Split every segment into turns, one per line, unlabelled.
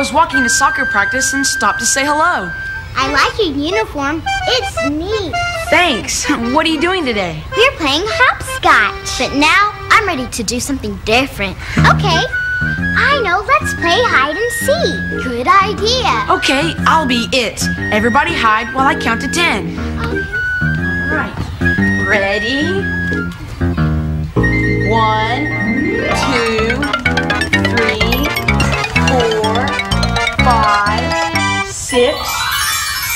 I was walking to soccer practice and stopped to say hello.
I like your uniform. It's neat.
Thanks. What are you doing today?
We're playing hopscotch. But now I'm ready to do something different. Okay. I know. Let's play hide and seek. Good idea.
Okay, I'll be it. Everybody hide while I count to ten. All right. Ready? One, two, five, six,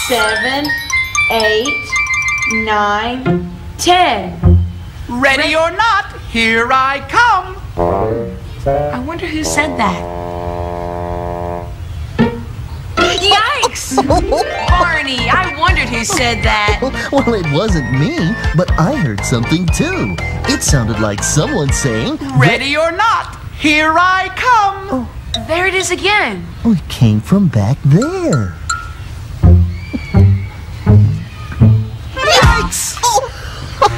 seven, eight, nine, ten.
Ready or not, here I come.
I wonder who said that. Yikes! Barney, I wondered who said that.
Well, it wasn't me, but I heard something too. It sounded like someone saying,
Ready or not, here I come.
Oh, There it is again.
Oh, it came from back there.
Yikes! Oh.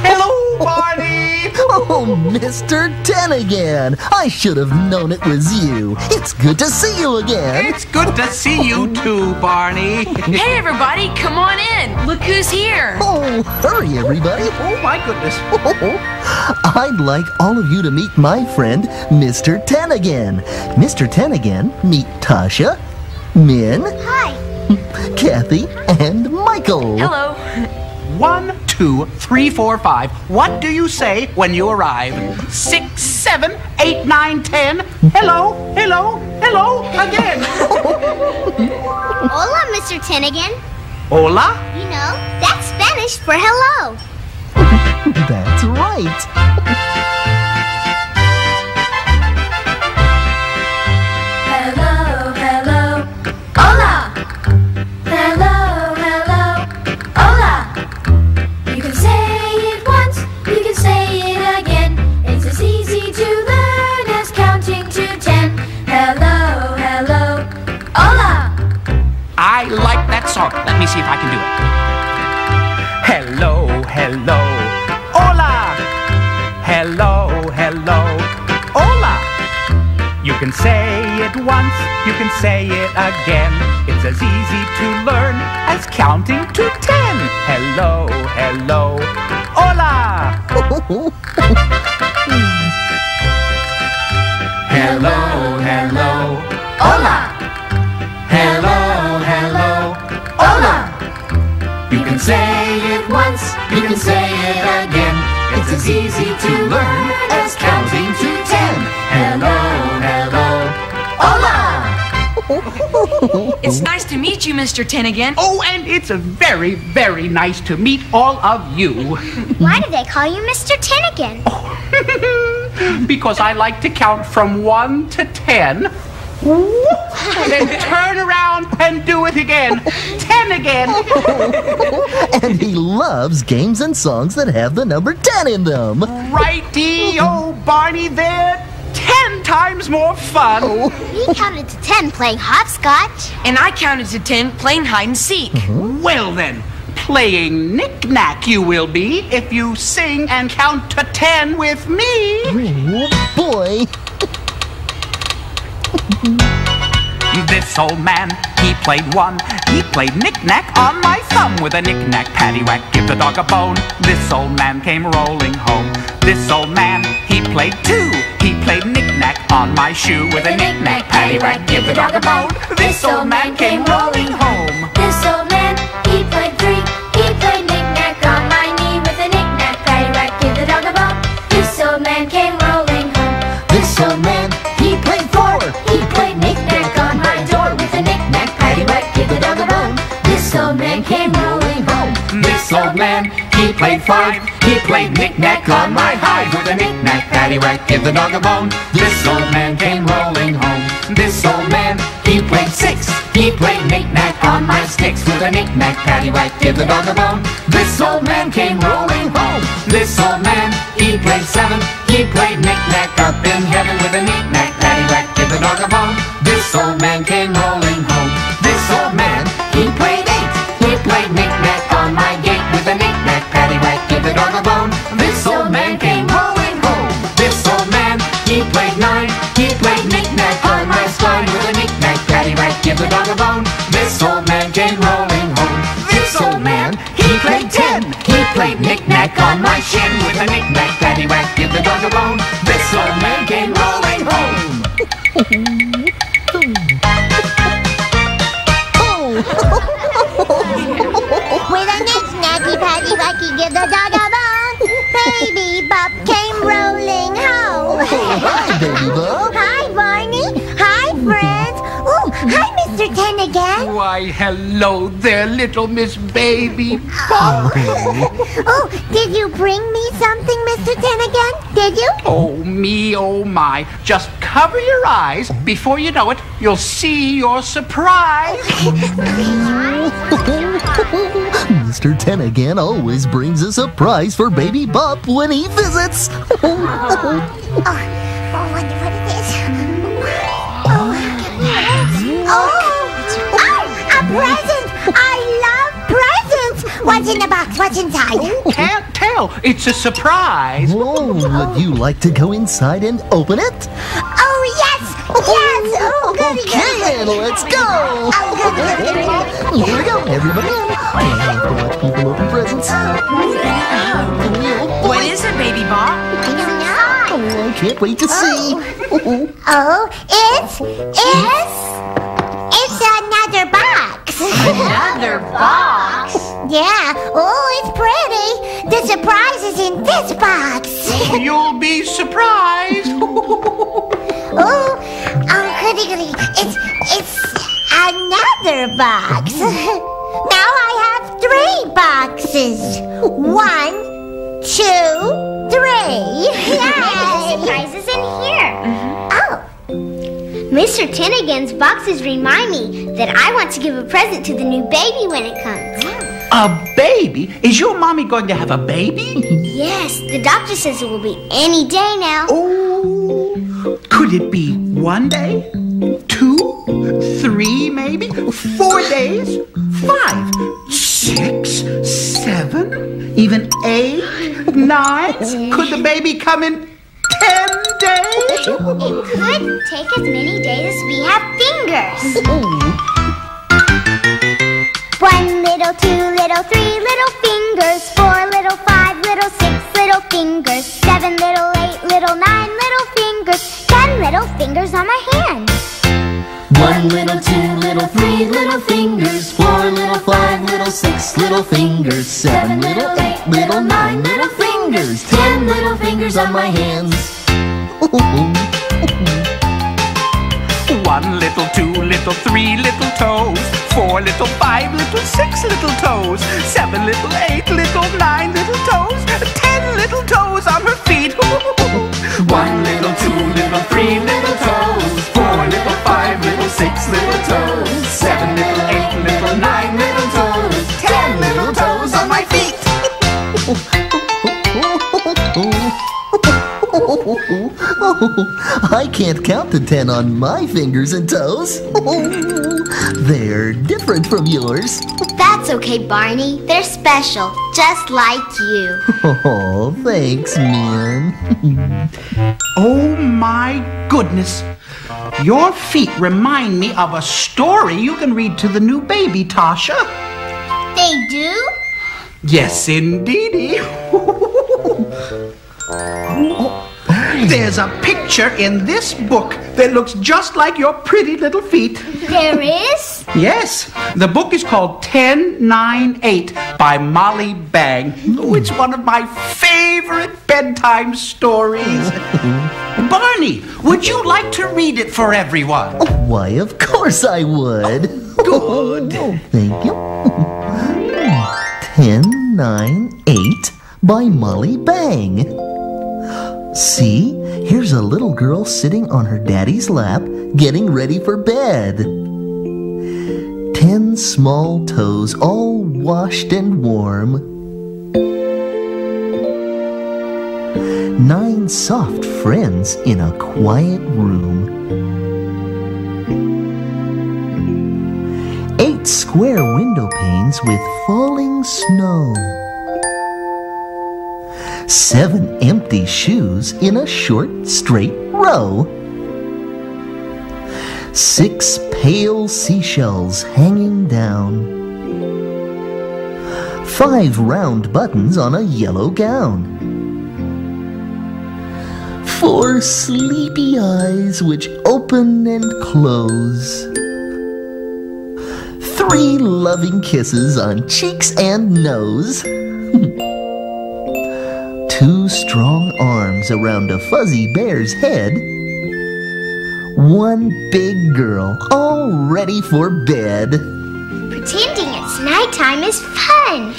Hello, Barney.
Oh, Mr. Tenagain. I should have known it was you. It's good to see you again.
It's good to see you too, Barney.
Hey, everybody, come on in. Look who's here.
Oh, hurry, everybody.
Oh my goodness.
Oh, I'd like all of you to meet my friend, Mr. Tenagain. Mr. Tenagain, meet Tasha, Min,
Hi.
Kathy, and Michael.
Hello.
One, two, three, four, five. What do you say when you arrive? Six, seven, eight, nine, ten. Hello, hello, hello again.
Hola, Mr. Tenagain.
Hola.
You know, that's Spanish for hello.
That's right.
Hello, hello, hola. Hello, hello, hola. You can say it once, you can say it again. It's as easy to learn as counting to ten. Hello, hello, hola.
I like that song. Let me see if I can do it. Hello, hello, can say it once, you can say it again. It's as easy to learn as counting to ten. Hello, hello, hola. Hello, hello, hola. Hello, hello, hola. You can say it once, you can say it again. It's as easy to learn
It's nice to meet you, Mr. Tenagain.
Oh, and it's very, very nice to meet all of you.
Why do they call you Mr. Tenagain?
because I like to count from one to ten. then turn around and do it again. Ten again.
And he loves games and songs that have the number 10 in them.
Righty, oh Barney, they're ten times more fun. Oh.
We counted to ten playing hopscotch.
And I counted to ten playing hide and seek. Mm-hmm.
Well then, playing knick-knack you will be if you sing and count to ten with me.
Oh, boy.
This old man, he played one. He played knick-knack on my thumb with a knick-knack paddywhack. Give the dog a bone. This old man came rolling home. This old man, he played two. Played knick-knack on my shoe with a knick-knack paddywhack. Give the dog a bone. This old man came rolling home.
This old man, played
five. He played knick-knack on my hide with a knick-knack paddywhack. Give the dog a bone. This old man came rolling home. This old man, he played six. He played knick-knack on my sticks with a knick-knack paddywhack. Give the dog a bone. This old man came rolling home. This old man, he played seven. He played knick-knack came rolling home. This old man, he played ten. He played knick-knack on my shin with a knick-knack, paddywhack, give the dog a bone. This old man came rolling home.
With a knick-knacky, paddywhacky, give the dog a bone. Baby Bop came rolling home.
Hi, Baby Bop.
Why, hello there, little Miss Baby.
Oh, did you bring me something, Mr. Tenagain? Did you?
Oh, me, oh, my. Just cover your eyes. Before you know it, you'll see your surprise.
Mr. Tenagain always brings a surprise for Baby Bop when he visits.
Oh, I wonder what it is. Oh, What's in the box? What's inside?
Oh, can't tell. It's a surprise.
oh, would you like to go inside and open it?
Oh, yes! Yes! Oh, goody, goody,
Okay,
goody.
let's go.
Oh, goody, goody, goody.
Here we go, everybody. I have to watch people open presents.
What is it, Baby Bop?
I don't know.
Oh, I can't wait to oh. see.
Oh, it's, it's, it's another box.
Another box.
Yeah. Oh, it's pretty. The surprise is in this box.
You'll be surprised.
Oh, oh, goody, goody. It's, it's another box. now I have three boxes. One, two, three. Yay! surprises in here. Mm-hmm. Oh. Mr. Tenagain's boxes remind me that I want to give a present to the new baby when it comes.
A baby? Is your mommy going to have a baby?
Yes, the doctor says it will be any day now.
Oh, could it be one day? Two? Three, maybe? Four days? Five? Six? Seven? Even eight? Nine? Could the baby come in ten days?
It could take as many days as we have fingers. One little, two little, three little fingers, four little, five little, six little fingers, seven little, eight little, nine little fingers, ten little fingers on my hand.
One little, two little, three little fingers, four little, five little, six little fingers, seven little, eight little, nine little fingers, ten little fingers on my hands.
One little, two little, three little toes. Four little, five little, six little toes. Seven little, eight little, nine little toes. Ten little toes on her feet. One little, two little, three little toes. Four little, five little, six little toes. Seven little, eight little, nine little
I can't count to ten on my fingers and toes. They're different from yours.
That's okay, Barney. They're special, just like you.
Oh, thanks, man.
Oh my goodness. Your feet remind me of a story you can read to the new baby, Tasha.
They do?
Yes, indeedy. There's a picture in this book that looks just like your pretty little feet.
There is?
Yes, the book is called 1098 by Molly Bang. Oh, it's one of my favorite bedtime stories. Barney, would you like to read it for everyone?
Oh, why, of course I would.
Oh, good.
Thank you. 1098 by Molly Bang. See, here's a little girl sitting on her daddy's lap, getting ready for bed. Ten small toes, all washed and warm. Nine soft friends in a quiet room. Eight square window panes with falling snow. Seven empty shoes in a short, straight row. Six pale seashells hanging down. Five round buttons on a yellow gown. Four sleepy eyes which open and close. Three loving kisses on cheeks and nose. Two strong arms around a fuzzy bear's head. One big girl all ready for bed.
Pretending it's nighttime is fun.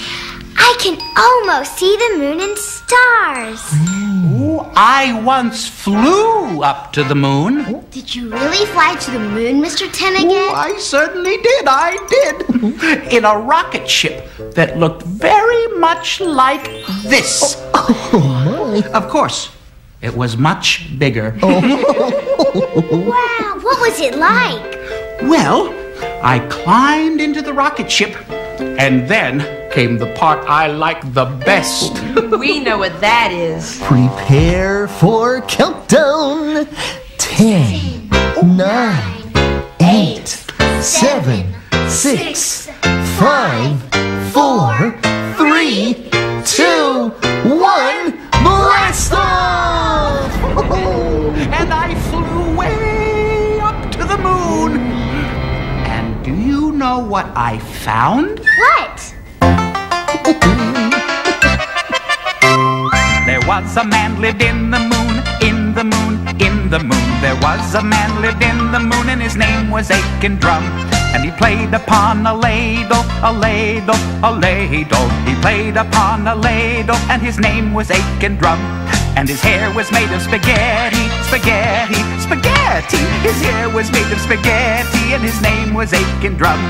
I can almost see the moon and stars.
Mm. I once flew up to the moon.
Did you really fly to the moon, Mr. Tenagain?
I certainly did. I did. In a rocket ship that looked very much like this. Oh, Of course, it was much bigger.
Wow, what was it like?
Well, I climbed into the rocket ship, and then came the part I like the best.
We know what that is.
Prepare for countdown. Ten, nine, eight, seven, six, five, four, three, two,
know what I found?
What?
There was a man lived in the moon, in the moon, in the moon. There was a man lived in the moon, and his name was Aiken Drum. He played upon a ladle, a ladle, a ladle. He played upon a ladle, and his name was Aiken Drum. And his hair was made of spaghetti, spaghetti, spaghetti. His hair was made of spaghetti, and his name was Aiken Drum.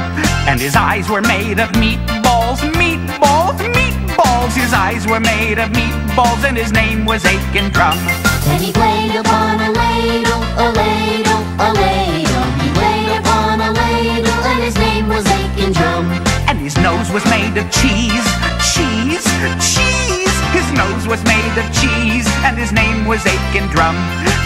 And his eyes were made of meatballs, meatballs, meatballs. His eyes were made of meatballs, and his name was Aiken Drum.
And he played upon a ladle, a ladle, a ladle. And his
nose was made of cheese, cheese, cheese. His nose was made of cheese, and his name was Aiken Drum.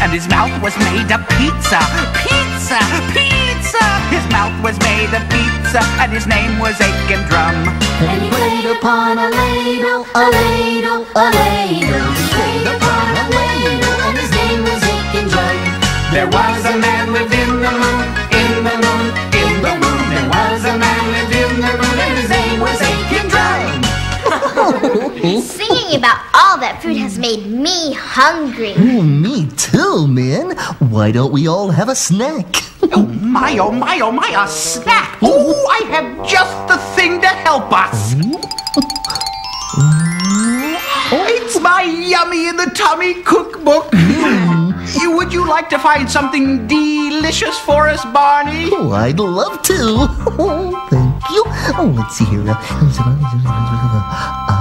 And his mouth was made of pizza, pizza, pizza. His mouth was made of pizza, and his name was Aiken Drum.
And he played upon a ladle, a ladle, a ladle. He played upon a ladle, and his name was Aiken Drum.
There was a man lived in the moon,
Singing about all that food has made me hungry.
Oh, me too, man. Why don't we all have a snack?
Oh my, oh my, oh my, a snack! Oh, I have just the thing to help us! It's my yummy in the tummy cookbook. Mm. You- Would you like to find something delicious for us, Barney?
Oh, I'd love to. Oh, thank you. Oh, let's see here.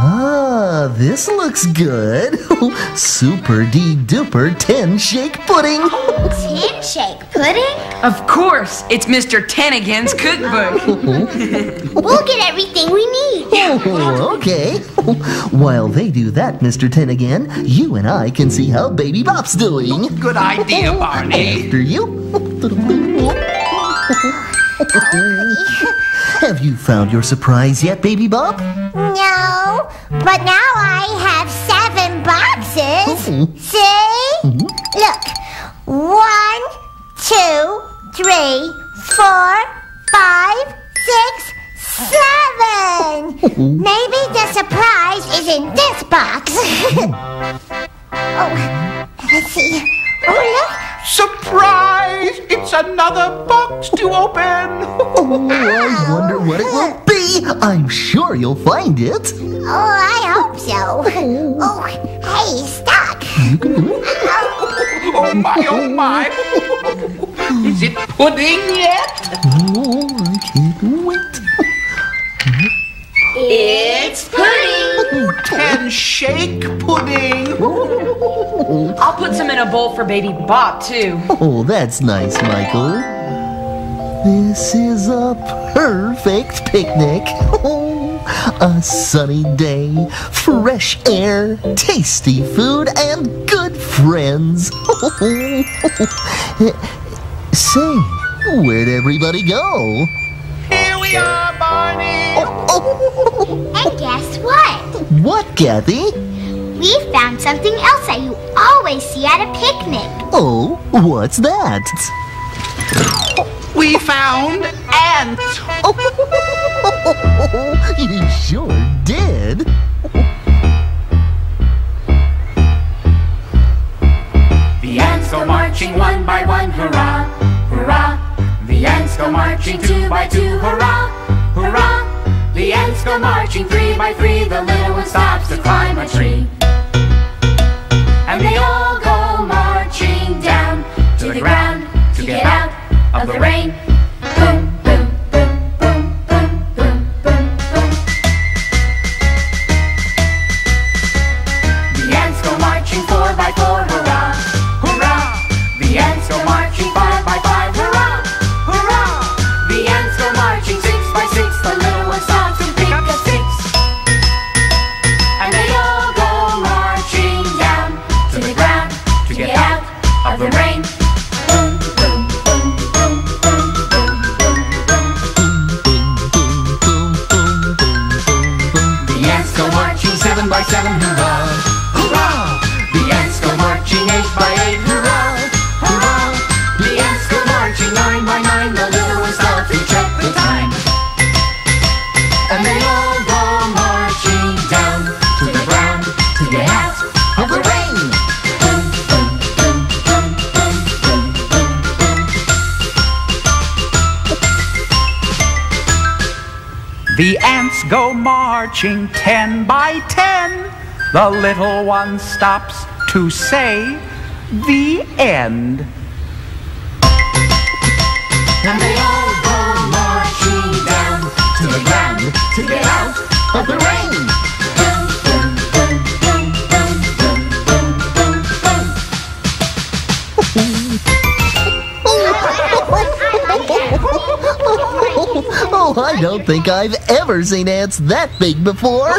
Ah, this looks good. Super D duper 10 shake pudding.
Tin shake pudding?
Of course, it's Mr. Tenagain's cookbook.
We'll get everything we need.
Oh, okay. While they do that, Mr. Tenagain, you and I can see how Baby Bop's doing.
Good idea, Barney.
After you. Have you found your surprise yet, Baby Bop?
No, but now I have seven boxes. Oh. See? Mm-hmm. Look. One, two, three, four, five, six, seven. Oh. Maybe the surprise is in this box. Mm-hmm. oh, let's see. Oh, look.
Surprise! It's another box to open.
Oh, I wonder what it will be. I'm sure you'll find it.
Oh, I hope so. Oh, oh hey, stop.
Oh, oh my, oh my. Is it pudding yet?
Oh, I can't wait.
It's pudding.
Ten shake pudding.
A bowl for Baby Bop, too.
Oh, that's nice, Michael. This is a perfect picnic. Oh, a sunny day, fresh air, tasty food, and good friends. Say, Where'd everybody go?
Here we are, Barney. Oh, oh.
And guess what?
What, Kathy?
We found something else that you always see at a picnic.
Oh, what's that?
We found ants.
Oh, you sure did.
The ants go marching one by one, hurrah, hurrah. The ants go marching two by two, hurrah, hurrah. The ants go marching three by three, the little one stops to climb a tree. And they all go marching down to the ground to get out of the rain. Marching
ten by ten. The little one stops to say the end.
And they all go marching down to the ground to get out of the rain.
Oh, I don't think I've ever seen ants that big before.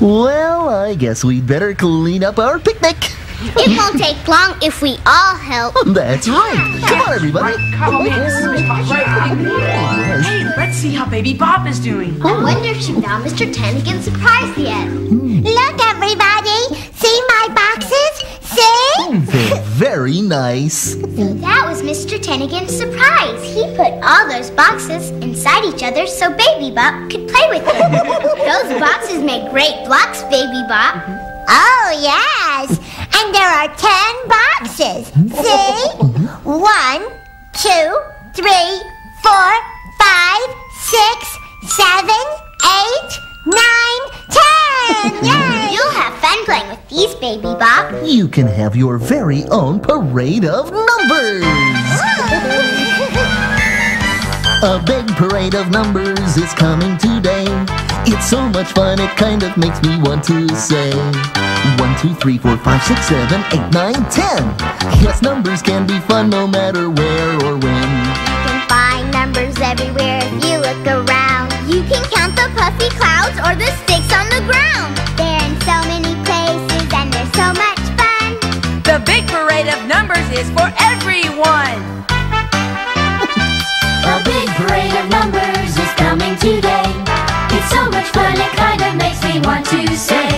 well, I guess we'd better clean up our picnic.
It won't take long if we all help.
That's right. Come on, everybody.
Hey, let's see how Baby Bop is doing.
I wonder if she found Mr. Tenagain's surprise yet. Hmm. Look, everybody!
Very nice.
So that was Mr. Tenagain's surprise. He put all those boxes inside each other so Baby Bop could play with them. those boxes make great blocks, Baby Bop. Oh, yes. And there are ten boxes. See? One, two, three, four, five, six, seven, eight, nine, ten. Yay! Fun with these, Baby Bop.
You can have your very own parade of numbers. A big parade of numbers is coming today. It's so much fun, it kind of makes me want to say. One, two, three, four, five, six, seven, eight, nine, ten. Yes, numbers can be fun no matter where or when.
You can find numbers everywhere if you look around. You can count the puffy clouds or the sticks on the ground.
The big parade of numbers is for everyone.
A big parade of numbers is coming today. It's so much fun, it kind of makes me want to say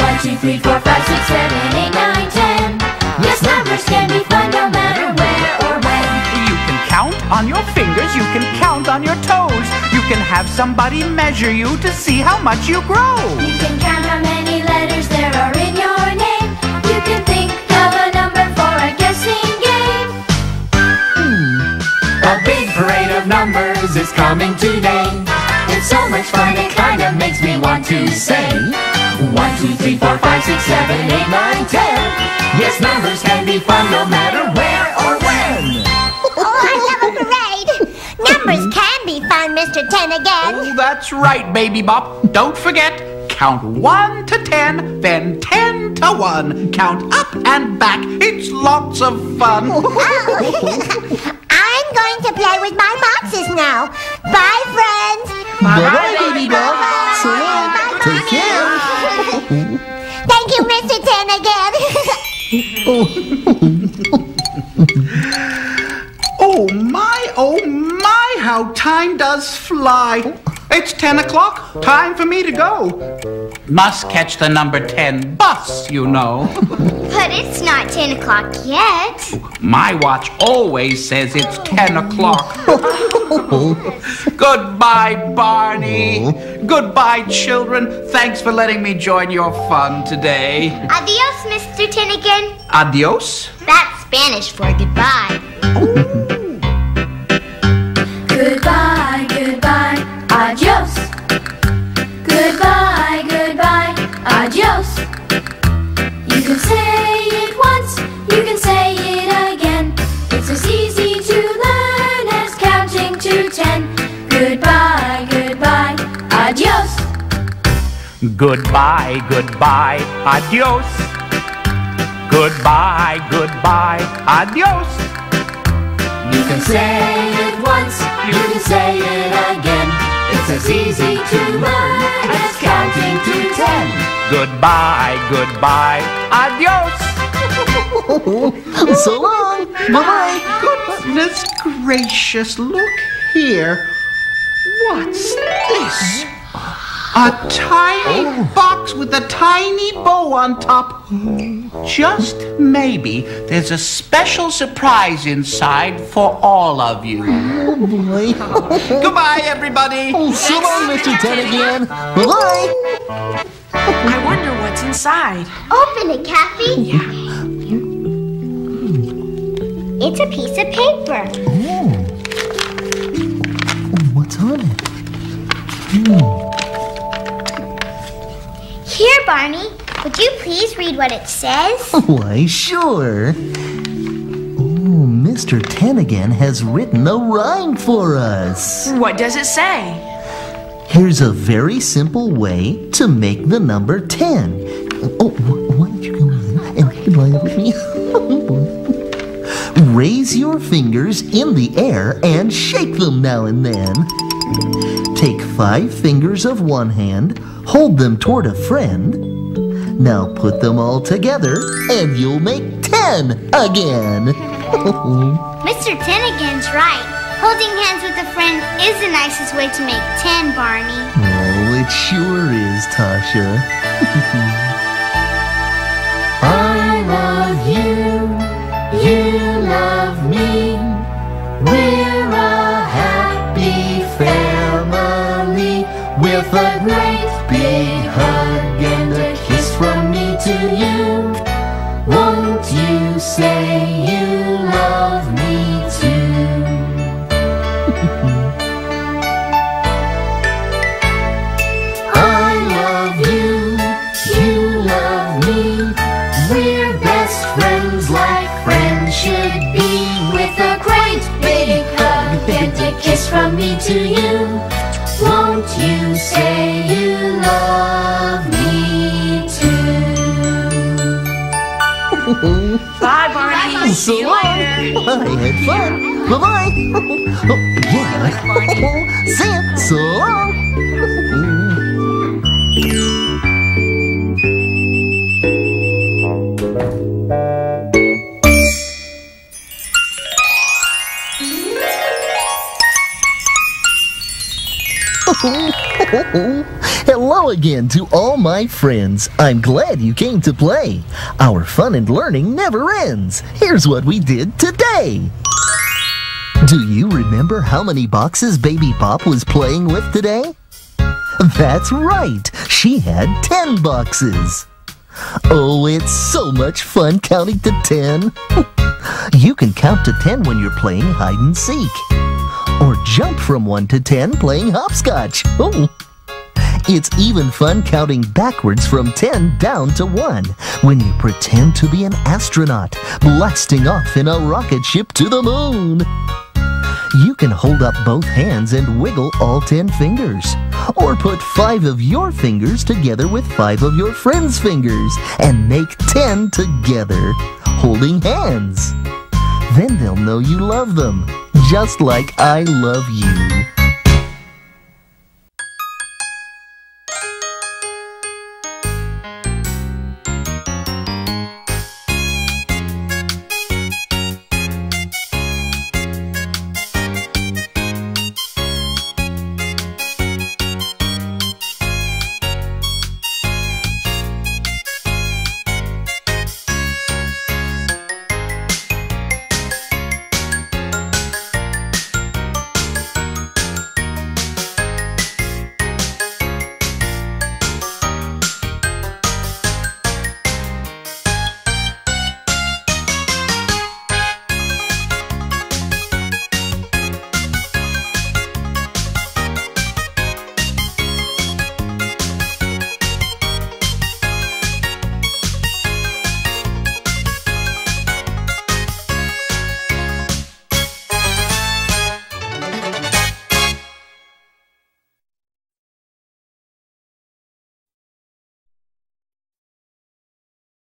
one, two, three, four, five, six, seven, eight, nine, ten. Yes, numbers can be fun no matter where or when.
You can count on your fingers, you can count on your toes. You can have somebody measure you to see how much you grow.
You can count how many letters there are in your name. You can think A
big parade of numbers is coming today. It's so much fun, it kind of makes me want to say one, two, three, four, five, six, seven, eight, nine, ten. Yes, numbers can be fun no matter where or when.
Oh, I love a parade. Numbers can be fun, Mr. Tenagain.
Oh, that's right, Baby Bop. Don't forget, count one to ten, then ten to one. Count up and back. It's lots of fun.
Oh. I'm going to play with my boxes now. Bye, friends.
Bye-bye, Baby Bop. So long. Take care.
Thank you, Mr. Ten again.
Oh.
My, oh my, how time does fly. It's 10 o'clock. Time for me to go. Must catch the number 10 bus, you know.
But it's not 10 o'clock yet.
My watch always says it's 10 o'clock. Goodbye, Barney. Goodbye, children. Thanks for letting me join your fun today.
Adios, Mr. Tenagain.
Adios.
That's Spanish for goodbye.
Goodbye, goodbye, adios. Goodbye, goodbye, Goodbye, goodbye, adios.
Goodbye, goodbye, adios.
You can say it once, you can say it again. It's as easy to learn as counting to ten.
Goodbye, goodbye, adios.
So long. Bye-bye.
Goodness gracious, look here. What's this? A tiny box with a tiny bow on top. Just maybe there's a special surprise inside for all of you.
Oh, boy.
Goodbye, everybody.
Oh, so long, Mr. Tenagain. Bye-bye.
I wonder what's inside.
Open it, Kathy. Yeah. It's a piece of paper.
Oh. Oh, What's on it?
Here, Barney. Would you please read what it says?
Why, sure. Oh, Mr. Tenagain has written a rhyme for us.
What does it say?
Here's a very simple way to make the number 10. Oh, why don't you come in and line up with me? Raise your fingers in the air and shake them now and then. Take five fingers of one hand, hold them toward a friend. Now put them all together and you'll make 10 again.
Mr. Tenagain's right. Holding hands with a friend is the nicest way to make 10, Barney.
Oh, it sure is, Tasha.
I love you, you love me. With a great big hug and a kiss from me to you. Won't you say you love me too? I love you, you love me. We're best friends like friends should be. With a great big hug and a kiss from me to you. Won't you say you love me too?
Bye, Barney.
So
See you
long.
later.
I had fun. Bye bye. Oh, yeah. See ya. So long. Hello again to all my friends. I'm glad you came to play. Our fun and learning never ends. Here's what we did today. Do you remember how many boxes Baby Bop was playing with today? That's right. She had 10 boxes. Oh, it's so much fun counting to 10. you can count to 10 when you're playing hide and seek. Or jump from 1 to 10 playing hopscotch. Oh. It's even fun counting backwards from 10 down to 1 when you pretend to be an astronaut blasting off in a rocket ship to the moon. You can hold up both hands and wiggle all 10 fingers. Or put 5 of your fingers together with 5 of your friends' fingers and make 10 together, holding hands. Then they'll know you love them, just like I love you.